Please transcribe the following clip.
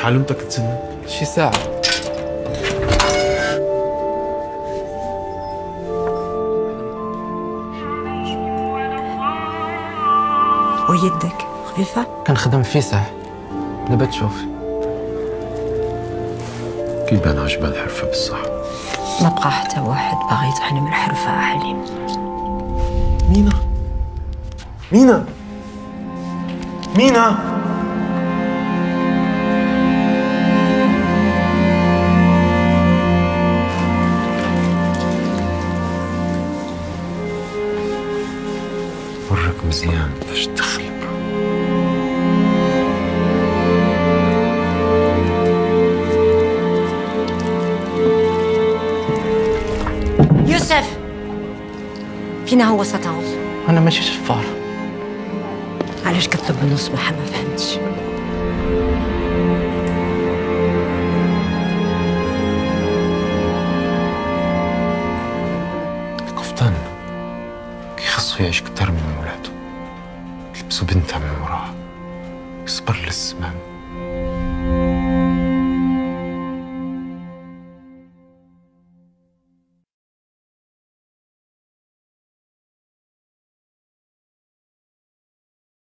علمتك تسنن؟ شي ساعة. ويدك خفيفة؟ كنخدم في ساعة. دابا تشوفي كيف بان عجبها الحرفة بالصح؟ ما بقى حتى واحد باغي يطحن من الحرفة حليم مينا. مينا. مينا. ورك مزيان. فاش تخيب يوسف! فينا هو ستعوض أنا ماشي شفار. علاش كتطلب منه سماحة ما فهمتش. القفطان يعيش كتر من ولادو تلبسو بنتها من وراه يصبر للزمان